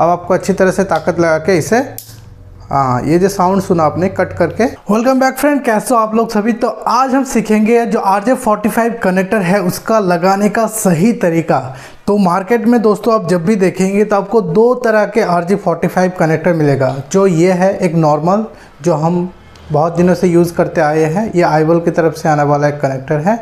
अब आपको अच्छी तरह से ताकत लगा के इसे हाँ ये जो साउंड सुना आपने कट करके। वेलकम बैक फ्रेंड कैसे हो आप लोग सभी? तो आज हम सीखेंगे जो R J forty five connector है, उसका लगाने का सही तरीका। तो मार्केट में दोस्तों, आप जब भी देखेंगे तो आपको दो तरह के R J forty five connector मिलेगा। जो ये है, एक नॉर्मल जो हम बहुत दिनों से यूज़ करते आए हैं, ये आईवल की तरफ़ से आने वाला एक कनेक्टर है।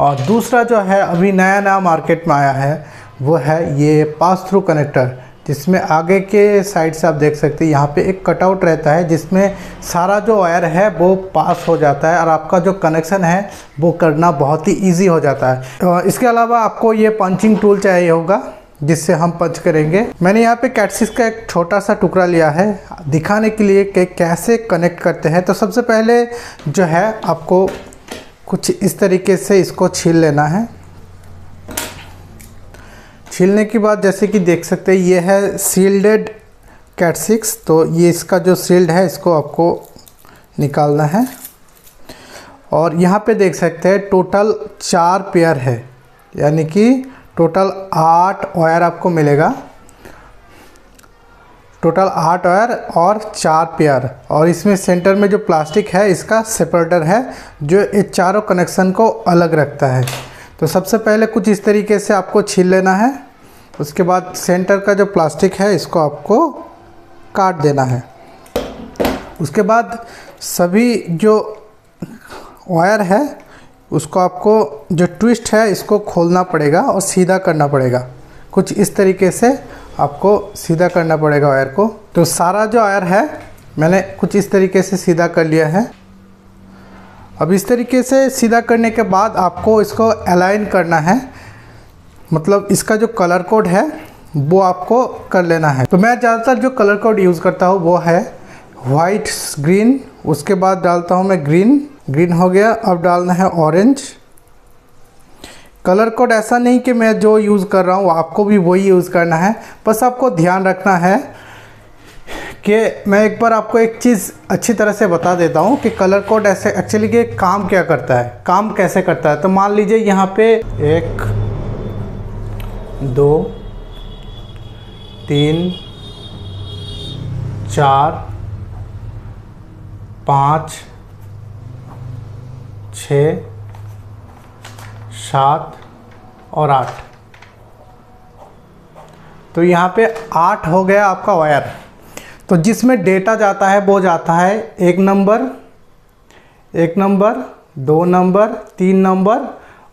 और दूसरा जो है, अभी नया नया मार्केट में आया है, वो है ये पास थ्रू कनेक्टर जिसमें आगे के साइड से आप देख सकते हैं, यहाँ पे एक कटआउट रहता है, जिसमें सारा जो वायर है वो पास हो जाता है और आपका जो कनेक्शन है वो करना बहुत ही इजी हो जाता है। तो इसके अलावा आपको ये पंचिंग टूल चाहिए होगा, जिससे हम पंच करेंगे। मैंने यहाँ पे कैटसिस का एक छोटा सा टुकड़ा लिया है, दिखाने के लिए कि कैसे कनेक्ट करते हैं। तो सबसे पहले जो है, आपको कुछ इस तरीके से इसको छील लेना है। छीलने के बाद जैसे कि देख सकते हैं, ये है सील्डेड कैट सिक्स तो ये इसका जो सील्ड है, इसको आपको निकालना है। और यहाँ पे देख सकते हैं टोटल चार पेयर है, यानी कि टोटल आठ वायर आपको मिलेगा। टोटल आठ वायर और चार पेयर और इसमें सेंटर में जो प्लास्टिक है, इसका सेपरेटर है, जो ये चारों कनेक्शन को अलग रखता है। तो सबसे पहले कुछ इस तरीके से आपको छील लेना है। उसके बाद सेंटर का जो प्लास्टिक है, इसको आपको काट देना है। उसके बाद सभी जो वायर है, उसको आपको जो ट्विस्ट है, इसको खोलना पड़ेगा और सीधा करना पड़ेगा। कुछ इस तरीके से आपको सीधा करना पड़ेगा वायर को। तो सारा जो वायर है, मैंने कुछ इस तरीके से सीधा कर लिया है। अब इस तरीके से सीधा करने के बाद आपको इसको अलाइन करना है। मतलब इसका जो कलर कोड है, वो आपको कर लेना है। तो मैं ज़्यादातर जो कलर कोड यूज़ करता हूँ, वो है वाइट ग्रीन उसके बाद डालता हूँ मैं ग्रीन ग्रीन हो गया, अब डालना है ऑरेंज कलर कोड ऐसा नहीं कि मैं जो यूज़ कर रहा हूँ, आपको भी वही यूज़ करना है। बस आपको ध्यान रखना है कि मैं एक बार आपको एक चीज़ अच्छी तरह से बता देता हूँ कि कलर कोड ऐसे एक्चुअली के काम क्या करता है, काम कैसे करता है। तो मान लीजिए यहाँ पे एक दो, तीन, चार, पाँच, छ, सात और आठ। तो यहाँ पे आठ हो गया आपका वायर। तो जिसमें डेटा जाता है वो जाता है एक नंबर एक नंबर, दो नंबर, तीन नंबर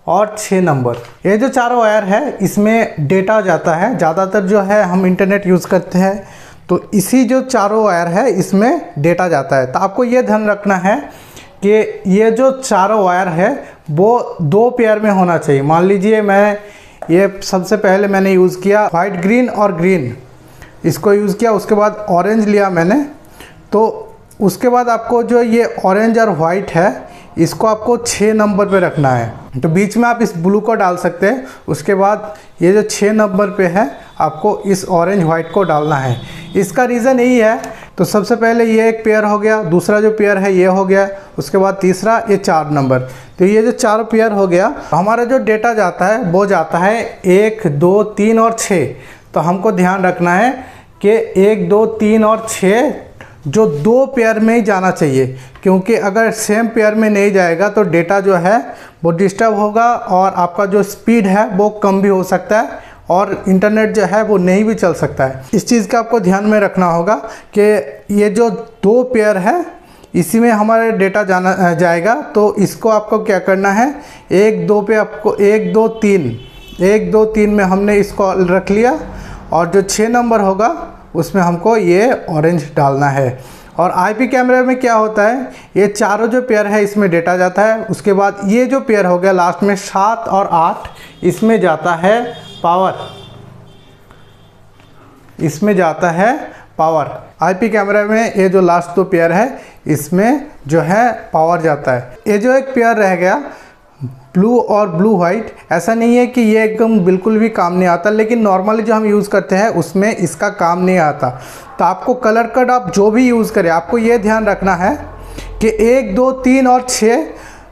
और छः नंबर। ये जो चारों वायर है, इसमें डेटा जाता है। ज़्यादातर जो है, हम इंटरनेट यूज़ करते हैं तो इसी जो चारों वायर है, इसमें डेटा जाता है। तो आपको ये ध्यान रखना है कि ये जो चारों वायर है, वो दो पेयर में होना चाहिए। मान लीजिए, मैं ये सबसे पहले मैंने यूज़ किया वाइट ग्रीन और ग्रीन। इसको यूज़ किया, उसके बाद ऑरेंज लिया मैंने। तो उसके बाद आपको जो ये ऑरेंज और वाइट है, इसको आपको छः नंबर पे रखना है। तो बीच में आप इस ब्लू को डाल सकते हैं। उसके बाद ये जो छः नंबर पे है, आपको इस ऑरेंज वाइट को डालना है। इसका रीज़न यही है तो सबसे पहले ये एक पेयर हो गया, दूसरा जो पेयर है ये हो गया, उसके बाद तीसरा ये चार नंबर। तो ये जो चार पेयर हो गया, हमारा जो डेटा जाता है, वो जाता है एक, दो, तीन और छः तो हमको ध्यान रखना है कि एक, दो, तीन और छः जो दो पेयर में ही जाना चाहिए। क्योंकि अगर सेम पेयर में नहीं जाएगा तो डेटा जो है, वो डिस्टर्ब होगा और आपका जो स्पीड है, वो कम भी हो सकता है और इंटरनेट जो है, वो नहीं भी चल सकता है। इस चीज़ का आपको ध्यान में रखना होगा कि ये जो दो पेयर है, इसी में हमारा डेटा जाना जाएगा। तो इसको आपको क्या करना है? एक, दो पे आपको, एक, दो, तीन। एक, दो, तीन में हमने इसको रख लिया और जो छः नंबर होगा उसमें हमको ये ऑरेंज डालना है। और आईपी कैमरे में क्या होता है? ये चारों जो पेयर है, इसमें डेटा जाता है। उसके बाद ये जो पेयर हो गया लास्ट में सात और आठ, इसमें जाता है पावर इसमें जाता है पावर आईपी कैमरे में ये जो लास्ट दो पेयर है, इसमें जो है पावर जाता है। ये जो एक पेयर रह गया ब्लू और ब्लू वाइट ऐसा नहीं है कि ये एकदम बिल्कुल भी काम नहीं आता, लेकिन नॉर्मली जो हम यूज़ करते हैं, उसमें इसका काम नहीं आता। तो आपको कलर कट आप जो भी यूज़ करें, आपको ये ध्यान रखना है कि एक, दो, तीन और छः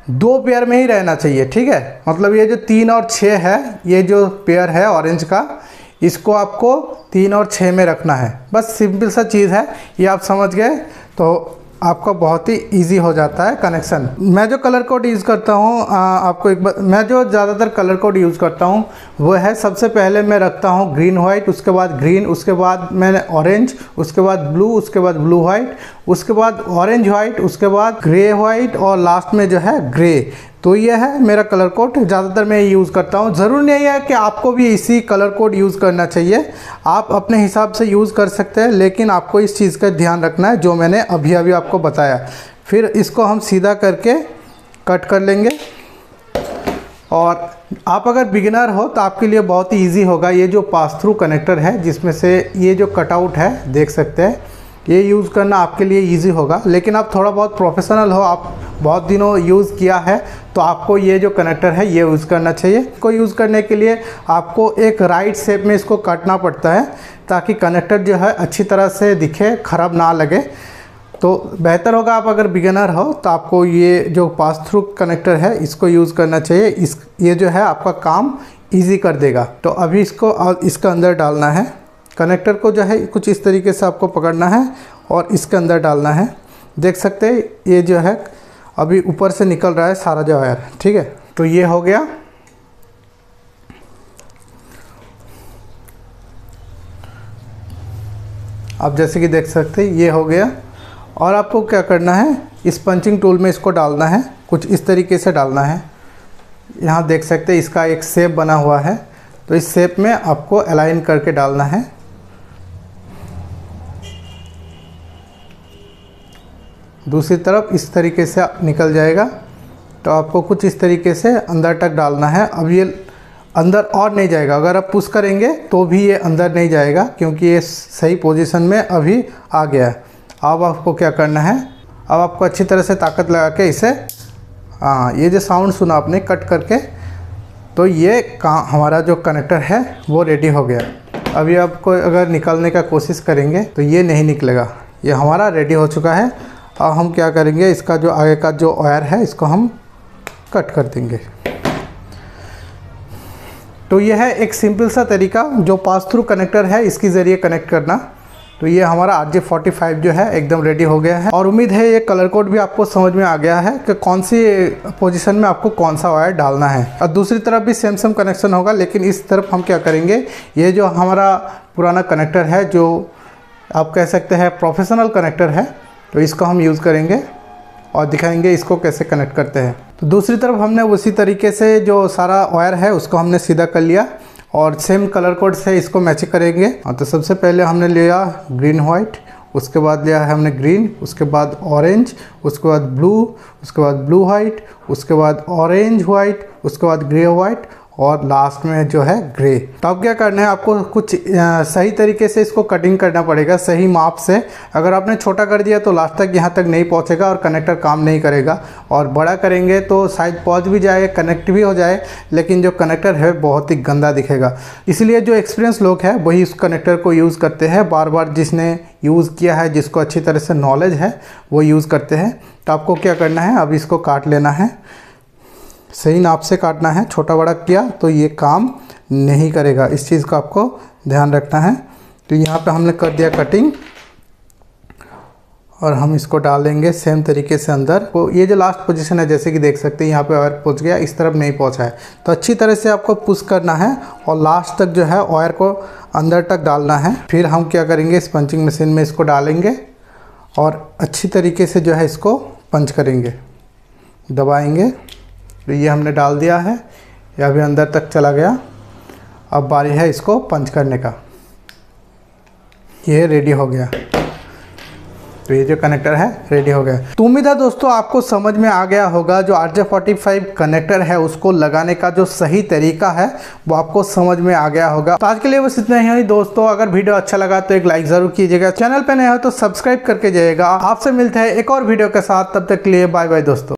दो पेयर में ही रहना चाहिए, ठीक है? मतलब ये जो तीन और छः है, ये जो पेयर है ऑरेंज का, इसको आपको तीन और छः में रखना है। बस सिंपल सा चीज़ है, ये आप समझ गए तो आपका बहुत ही इजी हो जाता है कनेक्शन मैं जो कलर कोड यूज़ करता हूँ आपको एक बार मैं जो ज़्यादातर कलर कोड यूज़ करता हूँ, वो है सबसे पहले मैं रखता हूँ ग्रीन वाइट उसके बाद ग्रीन उसके बाद मैंने ऑरेंज उसके बाद ब्लू उसके बाद ब्लू वाइट उसके बाद ऑरेंज वाइट उसके बाद ग्रे वाइट और लास्ट में जो है ग्रे तो ये है मेरा कलर कोड ज़्यादातर मैं यूज़ करता हूँ। ज़रूर नहीं है कि आपको भी इसी कलर कोड यूज़ करना चाहिए। आप अपने हिसाब से यूज़ कर सकते हैं, लेकिन आपको इस चीज़ का ध्यान रखना है, जो मैंने अभी अभी आपको बताया। फिर इसको हम सीधा करके कट कर लेंगे। और आप अगर बिगिनर हो तो आपके लिए बहुत ही ईजी होगा। ये जो पास थ्रू कनेक्टर है, जिसमें से ये जो कटआउट है, देख सकते हैं। ये यूज़ करना आपके लिए इजी होगा। लेकिन आप थोड़ा बहुत प्रोफेशनल हो, आप बहुत दिनों यूज़ किया है तो आपको ये जो कनेक्टर है, ये यूज़ करना चाहिए। इसको यूज़ करने के लिए आपको एक राइट शेप में इसको काटना पड़ता है, ताकि कनेक्टर जो है अच्छी तरह से दिखे, ख़राब ना लगे। तो बेहतर होगा आप अगर बिगिनर हो तो आपको ये जो पास थ्रू कनेक्टर है, इसको यूज़ करना चाहिए। इस, ये जो है आपका काम ईजी कर देगा। तो अभी इसको इसका अंदर डालना है। कनेक्टर को जो है कुछ इस तरीके से आपको पकड़ना है और इसके अंदर डालना है। देख सकते हैं, ये जो है अभी ऊपर से निकल रहा है सारा जो वायर, ठीक है? तो ये हो गया। आप जैसे कि देख सकते हैं, ये हो गया। और आपको क्या करना है, इस पंचिंग टूल में इसको डालना है, कुछ इस तरीके से डालना है। यहाँ देख सकते हैं, इसका एक सेप बना हुआ है। तो इस सेप में आपको अलाइन करके डालना है। दूसरी तरफ़ इस तरीके से निकल जाएगा। तो आपको कुछ इस तरीके से अंदर तक डालना है। अब ये अंदर और नहीं जाएगा। अगर आप पुश करेंगे तो भी ये अंदर नहीं जाएगा, क्योंकि ये सही पोजीशन में अभी आ गया है। अब आपको क्या करना है? अब आपको अच्छी तरह से ताकत लगा के इसे हाँ ये जो साउंड सुना आपने, कट करके तो ये का हमारा जो कनेक्टर है, वो रेडी हो गया। अभी आपको अगर निकालने का कोशिश करेंगे तो ये नहीं निकलेगा। ये हमारा रेडी हो चुका है। अब हम क्या करेंगे? इसका जो आगे का जो वायर है, इसको हम कट कर देंगे। तो यह है एक सिंपल सा तरीका जो पास थ्रू कनेक्टर है, इसके ज़रिए कनेक्ट करना। तो ये हमारा आर जे फोर्टी फाइव जो है, एकदम रेडी हो गया है। और उम्मीद है ये कलर कोड भी आपको समझ में आ गया है कि कौन सी पोजीशन में आपको कौन सा वायर डालना है। और दूसरी तरफ़ भी सेम सेम कनेक्शन होगा, लेकिन इस तरफ़ हम क्या करेंगे? ये जो हमारा पुराना कनेक्टर है, जो आप कह सकते हैं प्रोफेशनल कनेक्टर है तो इसको हम यूज़ करेंगे और दिखाएँगे इसको कैसे कनेक्ट करते हैं। तो दूसरी तरफ़ हमने उसी तरीके से जो सारा वायर है, उसको हमने सीधा कर लिया और सेम कलर कोड से इसको मैच करेंगे। हाँ तो सबसे पहले हमने लिया ग्रीन वाइट उसके बाद लिया है हमने ग्रीन उसके बाद ऑरेंज उसके बाद ब्लू उसके बाद ब्लू वाइट उसके बाद ऑरेंज वाइट उसके बाद ग्रे वाइट और लास्ट में जो है ग्रे तो अब क्या करना है, आपको कुछ सही तरीके से इसको कटिंग करना पड़ेगा, सही माप से। अगर आपने छोटा कर दिया तो लास्ट तक यहाँ तक नहीं पहुँचेगा और कनेक्टर काम नहीं करेगा। और बड़ा करेंगे तो शायद पहुँच भी जाए कनेक्ट भी हो जाए, लेकिन जो कनेक्टर है बहुत ही गंदा दिखेगा। इसलिए जो एक्सपीरियंस लोग हैं, वही उस कनेक्टर को यूज़ करते हैं। बार बार जिसने यूज़ किया है, जिसको अच्छी तरह से नॉलेज है, वो यूज़ करते हैं। तो आपको क्या करना है, अब इसको काट लेना है। सही नाप से काटना है, छोटा बड़ा किया तो ये काम नहीं करेगा। इस चीज़ का आपको ध्यान रखना है। तो यहाँ पे हमने कर दिया कटिंग और हम इसको डालेंगे सेम तरीके से अंदर। तो ये जो लास्ट पोजीशन है, जैसे कि देख सकते हैं, यहाँ पे वायर पहुँच गया, इस तरफ़ नहीं पहुँचा है। तो अच्छी तरह से आपको पुश करना है और लास्ट तक जो है वायर को अंदर तक डालना है। फिर हम क्या करेंगे, इस पंचिंग मशीन में इसको डालेंगे और अच्छी तरीके से जो है इसको पंच करेंगे। दबाएँगे। तो ये हमने डाल दिया है, ये अभी अंदर तक चला गया। अब बारी है इसको पंच करने का। ये रेडी हो गया। तो ये जो कनेक्टर है, रेडी हो गया। तो उम्मीद है दोस्तों, आपको समझ में आ गया होगा, जो R J forty five connector है, उसको लगाने का जो सही तरीका है, वो आपको समझ में आ गया होगा। तो आज के लिए बस इतना ही। दोस्तों, अगर वीडियो अच्छा लगा तो एक लाइक ज़रूर कीजिएगा। चैनल पे नए हो तो सब्सक्राइब करके जाइएगा। आपसे मिलते हैं एक और वीडियो के साथ। तब तक के लिए बाय बाय दोस्तों।